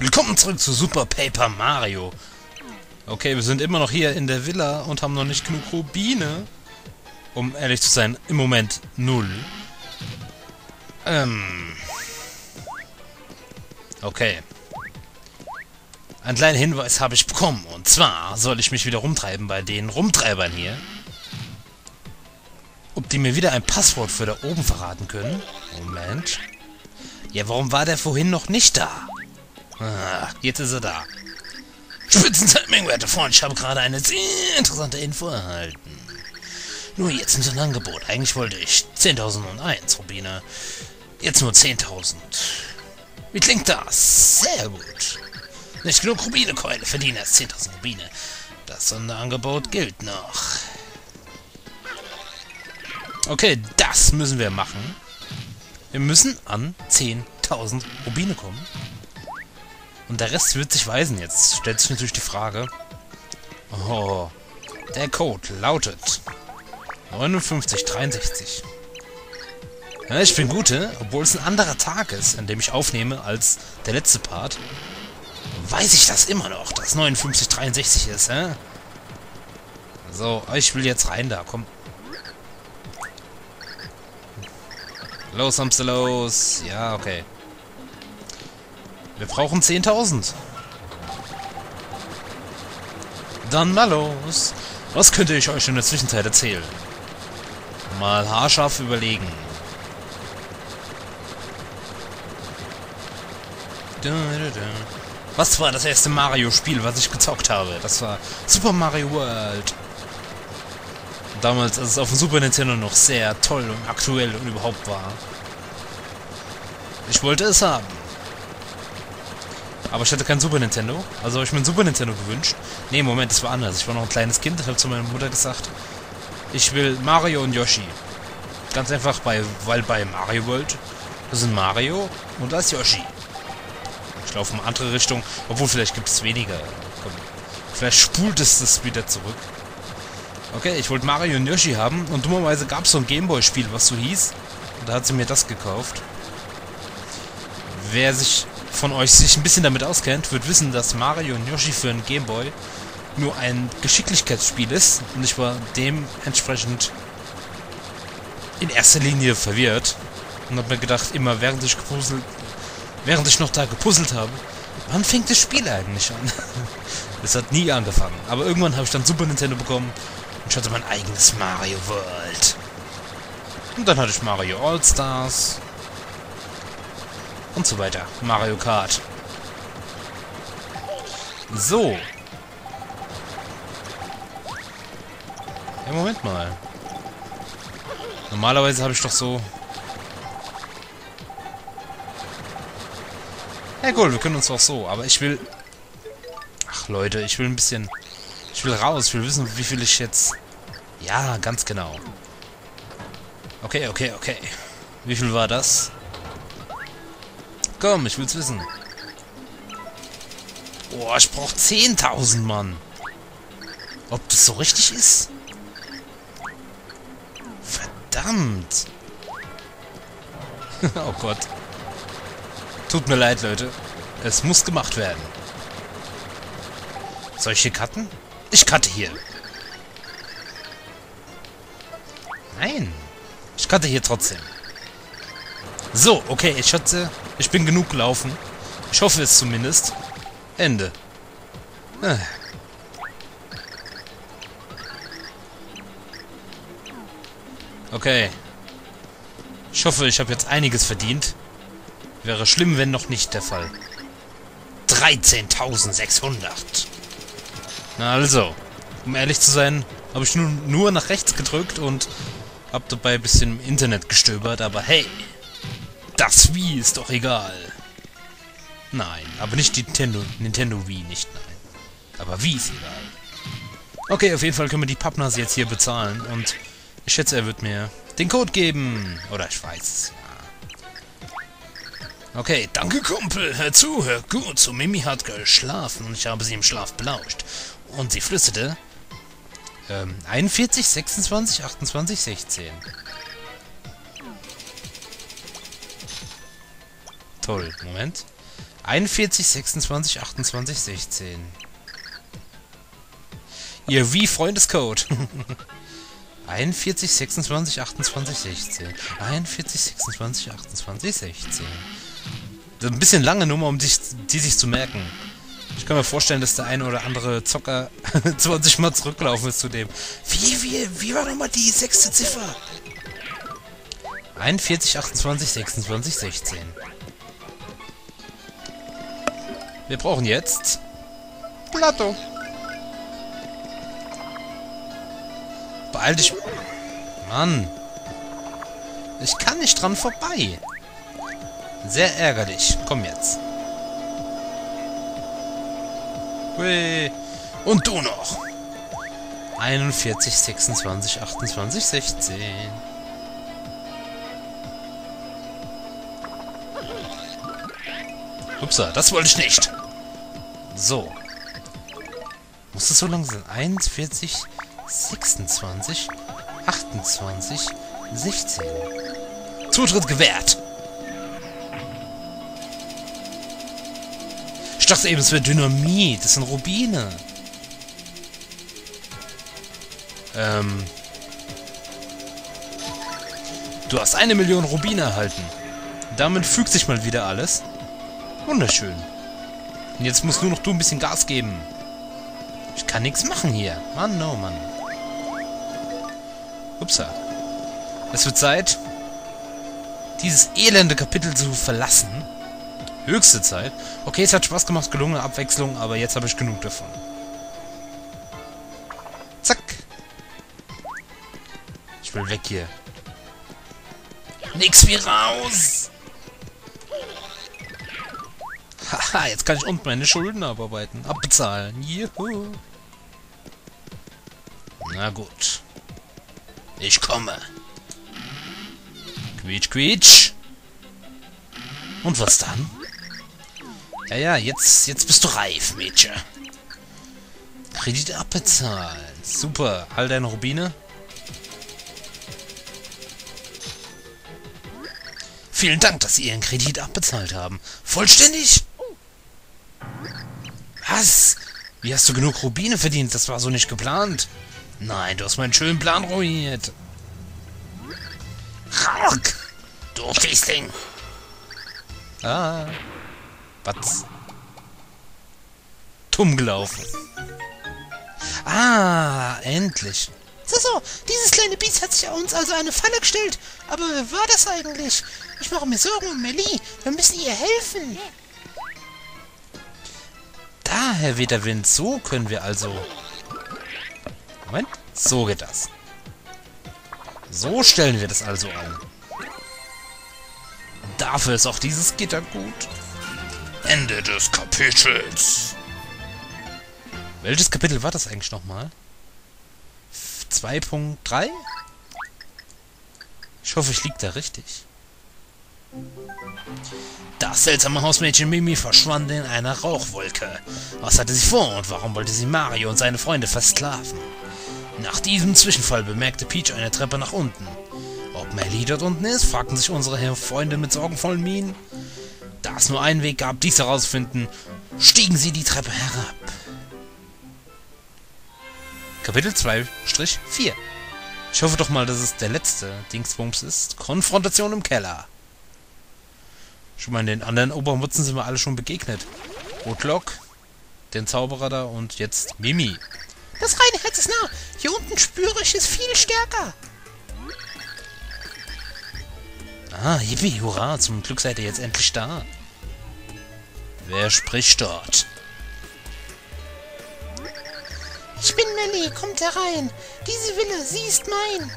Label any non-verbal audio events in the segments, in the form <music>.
Willkommen zurück zu Super Paper Mario. Okay, wir sind immer noch hier in der Villa und haben noch nicht genug Rubine. Um ehrlich zu sein, im Moment null. Ähm. Okay. Einen kleinen Hinweis habe ich bekommen. Und zwar soll ich mich wieder rumtreiben bei den Rumtreibern hier. Ob die mir wieder ein Passwort für da oben verraten können? Moment. Ja, warum war der vorhin noch nicht da? Ah, jetzt ist er da. Spitzentiming, werte Freund, ich habe gerade eine sehr interessante Info erhalten. Nur jetzt sie ein Angebot. Eigentlich wollte ich 10.001 Rubine. Jetzt nur 10.000. Wie klingt das? Sehr gut. Nicht genug Rubinekeule, verdiene erst 10.000 Rubine. Das Sonderangebot gilt noch. Okay, das müssen wir machen. Wir müssen an 10.000 Rubine kommen. Und der Rest wird sich weisen. Jetzt stellt sich natürlich die Frage. Oh, der Code lautet 5963. Ja, ich bin gute, obwohl es ein anderer Tag ist, an dem ich aufnehme als der letzte Part. Weiß ich das immer noch, dass 5963 ist, hä? So, ich will jetzt rein da, komm. Los, Hamster, los. Ja, okay. Wir brauchen 10.000. Dann mal los. Was könnte ich euch in der Zwischenzeit erzählen? Mal haarscharf überlegen. Was war das erste Mario-Spiel, was ich gezockt habe? Das war Super Mario World. Damals, als es auf dem Super Nintendo noch sehr toll und aktuell und überhaupt war. Ich wollte es haben. Aber ich hatte kein Super Nintendo. Also habe ich mir ein Super Nintendo gewünscht. Nee, Moment, das war anders. Ich war noch ein kleines Kind und habe zu meiner Mutter gesagt, ich will Mario und Yoshi. Ganz einfach, bei, weil bei Mario World, das sind Mario und da ist Yoshi. Ich laufe in eine andere Richtung, obwohl vielleicht gibt es weniger. Komm, vielleicht spult es das wieder zurück. Okay, ich wollte Mario und Yoshi haben und dummerweise gab es so ein Gameboy-Spiel, was so hieß. Und da hat sie mir das gekauft. Wer sich von euch sich ein bisschen damit auskennt, wird wissen, dass Mario und Yoshi für ein Gameboy nur ein Geschicklichkeitsspiel ist und ich war dementsprechend in erster Linie verwirrt und habe mir gedacht, immer während ich gepuzzelt, während ich noch da gepuzzelt habe, wann fängt das Spiel eigentlich an? <laughs> Es hat nie angefangen, aber irgendwann habe ich dann Super Nintendo bekommen und ich hatte mein eigenes Mario World. Und dann hatte ich Mario All Stars und so weiter. Mario Kart. So. Ja, Moment mal. Normalerweise habe ich doch so... Ja gut, wir können uns auch so, aber ich will... Ach Leute, ich will ein bisschen... Ich will raus, ich will wissen, wie viel ich jetzt... Ja, ganz genau. Okay, okay, okay. Wie viel war das? Komm, ich will's wissen. Boah, ich brauch 10.000, Mann. Ob das so richtig ist? Verdammt. <laughs> oh Gott. Tut mir leid, Leute. Es muss gemacht werden. Soll ich hier cutten? Ich cutte hier. Nein. Ich cutte hier trotzdem. So, okay, ich schätze, ich bin genug gelaufen. Ich hoffe es zumindest. Ende. Ah. Okay. Ich hoffe, ich habe jetzt einiges verdient. Wäre schlimm, wenn noch nicht der Fall. 13.600. Na also, um ehrlich zu sein, habe ich nur, nur nach rechts gedrückt und habe dabei ein bisschen im Internet gestöbert, aber hey, das Wii ist doch egal. Nein, aber nicht Nintendo, Nintendo Wii, nicht nein. Aber Wii ist egal. Okay, auf jeden Fall können wir die Pappnase jetzt hier bezahlen und ich schätze, er wird mir den Code geben. Oder ich weiß es, ja. Okay, danke Kumpel, hör zu, hör gut, so Mimi hat geschlafen und ich habe sie im Schlaf belauscht. Und sie flüsterte, ähm, 41, 26, 28, 16. Toll, Moment. 41, 26, 28, 16. Ihr Wie-Freundescode. 41, 26, 28, 16. 41, 26, 28, 16. Das ist ein bisschen lange Nummer, um dich, die sich zu merken. Ich kann mir vorstellen, dass der eine oder andere Zocker <laughs> 20 Mal zurücklaufen ist zu dem. Wie, wie, wie war nochmal die sechste Ziffer? 41, 28, 26, 16. Wir brauchen jetzt... Plato. Beeil dich... Mann. Ich kann nicht dran vorbei. Sehr ärgerlich. Komm jetzt. Hui. Und du noch. 41, 26, 28, 16. Upsa, das wollte ich nicht. So. Muss es so lang sein? 41, 26, 28, 16. Zutritt gewährt. Ich dachte eben, es wäre Dynamit. Das sind Rubine. Ähm. Du hast eine Million Rubine erhalten. Damit fügt sich mal wieder alles. Wunderschön. Und jetzt musst nur noch du ein bisschen Gas geben. Ich kann nichts machen hier. Mann, oh Mann. Upsa. Es wird Zeit, dieses elende Kapitel zu verlassen. Höchste Zeit. Okay, es hat Spaß gemacht, gelungene Abwechslung, aber jetzt habe ich genug davon. Zack. Ich will weg hier. Nix wie raus! Haha, jetzt kann ich unten meine Schulden abarbeiten. Abbezahlen. Juhu. Na gut. Ich komme. Quietsch, quietsch. Und was dann? Ja, ja, jetzt, jetzt bist du reif, Mädchen. Kredit abbezahlen. Super. All deine Rubine. Vielen Dank, dass Sie Ihren Kredit abbezahlt haben. Vollständig? Was? Wie hast du genug Rubine verdient? Das war so nicht geplant. Nein, du hast meinen schönen Plan ruiniert. Rauch! Du Fiesling! Ah. Was? Dumm gelaufen. Ah, endlich. So, so, dieses kleine Biest hat sich uns also eine Falle gestellt. Aber wer war das eigentlich? Ich mache mir Sorgen um Melly. Wir müssen ihr helfen. Da, Herr Wetterwind, so können wir also... Moment, so geht das. So stellen wir das also an. Dafür ist auch dieses Gitter gut. Ende des Kapitels. Welches Kapitel war das eigentlich nochmal? 2.3? Ich hoffe, ich liege da richtig. Das seltsame Hausmädchen Mimi verschwand in einer Rauchwolke. Was hatte sie vor und warum wollte sie Mario und seine Freunde versklaven? Nach diesem Zwischenfall bemerkte Peach eine Treppe nach unten. Ob Melly dort unten ist, fragten sich unsere Freunde mit sorgenvollen Mienen. Da es nur einen Weg gab, dies herauszufinden, stiegen sie die Treppe herab. Kapitel 2-4 Ich hoffe doch mal, dass es der letzte Dingsbums ist. Konfrontation im Keller. Schon mal in den anderen Obermutzen sind wir alle schon begegnet. Rotlock, den Zauberer da und jetzt Mimi. Das reine Herz ist nah. Hier unten spüre ich es viel stärker. Ah, yippie, hurra, zum Glück seid ihr jetzt endlich da. Wer spricht dort? Ich bin Melly, kommt herein. Diese Wille, sie ist mein.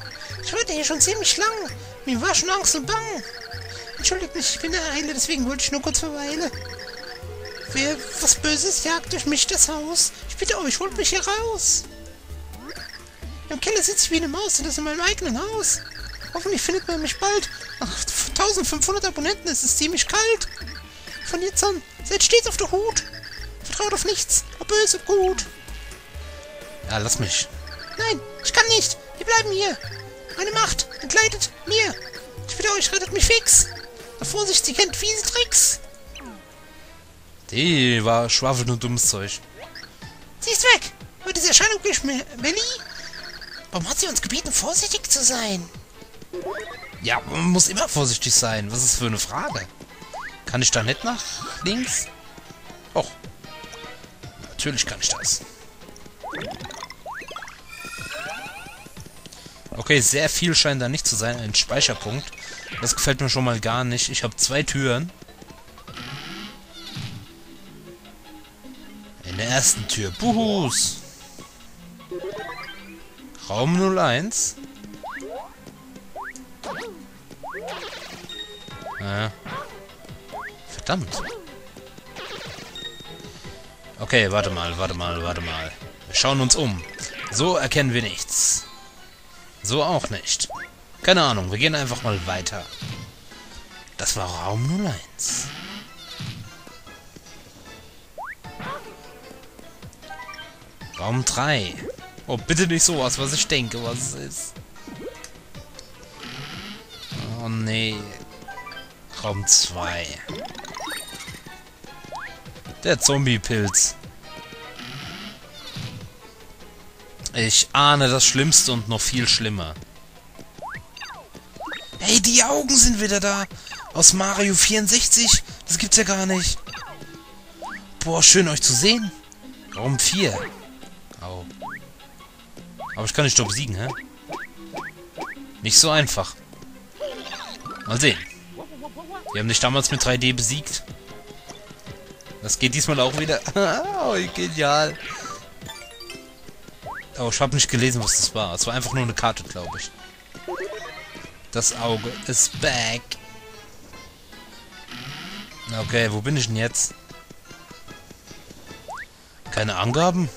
Ich warte hier schon ziemlich lang. Mir war schon Angst und Bang. Entschuldigt ich bin der Eile, deswegen wollte ich nur kurz verweilen. Wer was Böses jagt durch mich das Haus. Ich bitte euch, holt mich hier raus. Im Keller sitze ich wie eine Maus und das in meinem eigenen Haus. Hoffentlich findet man mich bald. Nach 1500 Abonnenten ist es ziemlich kalt. Von jetzt an, seid stets auf der Hut. Vertraut auf nichts, ob böse, ob gut. Ja, lass mich. Nein, ich kann nicht. Wir bleiben hier. Meine Macht entgleitet mir. Ich bitte euch, rettet mich fix. Vorsicht, sie kennt fiese Tricks. Die war Schwafel nur dummes Zeug. Sie ist weg. Heute ist Erscheinung Melly. Warum hat sie uns gebeten, vorsichtig zu sein? Ja, man muss immer vorsichtig sein. Was ist für eine Frage? Kann ich da nicht nach links? Och. Natürlich kann ich das. Okay, sehr viel scheint da nicht zu sein. Ein Speicherpunkt. Das gefällt mir schon mal gar nicht. Ich habe zwei Türen. In der ersten Tür. Buhus. Raum 01. Ja. Verdammt. Okay, warte mal, warte mal, warte mal. Wir schauen uns um. So erkennen wir nichts. So auch nicht. Keine Ahnung, wir gehen einfach mal weiter. Das war Raum 01. Raum 3. Oh, bitte nicht sowas, was ich denke, was es ist. Oh, nee. Raum 2. Der Zombie-Pilz. Ich ahne das Schlimmste und noch viel schlimmer. Hey, die Augen sind wieder da. Aus Mario 64. Das gibt's ja gar nicht. Boah, schön euch zu sehen. Raum 4. Au. Aber ich kann nicht besiegen, hä? Nicht so einfach. Mal sehen. Wir haben dich damals mit 3D besiegt. Das geht diesmal auch wieder. <laughs> oh, genial. Oh, ich habe nicht gelesen, was das war. Es war einfach nur eine Karte, glaube ich. Das Auge ist back. Okay, wo bin ich denn jetzt? Keine Angaben?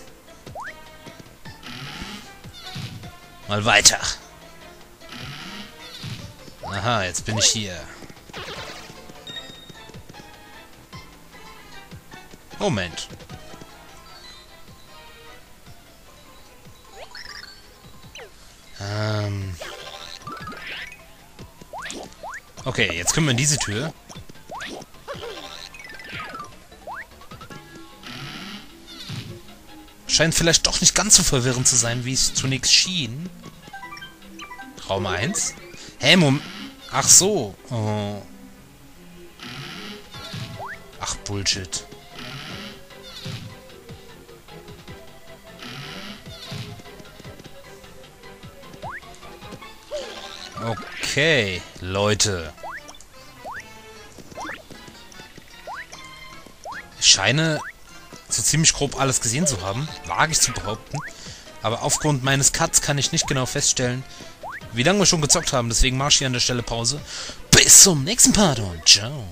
Mal weiter. Aha, jetzt bin ich hier. Moment. Ähm. Okay, jetzt können wir in diese Tür. Scheint vielleicht doch nicht ganz so verwirrend zu sein, wie es zunächst schien. Raum 1? Hä, Moment. Ach so. Oh. Ach, Bullshit. Okay, Leute. Ich scheine so ziemlich grob alles gesehen zu haben. Wage ich zu behaupten. Aber aufgrund meines Cuts kann ich nicht genau feststellen, wie lange wir schon gezockt haben. Deswegen mache ich hier an der Stelle Pause. Bis zum nächsten Part und ciao.